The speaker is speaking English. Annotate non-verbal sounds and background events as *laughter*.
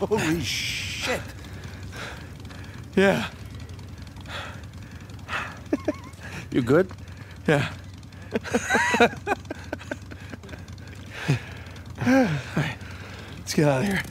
Holy shit. Yeah. You good? Yeah. *laughs* Let's get out of here.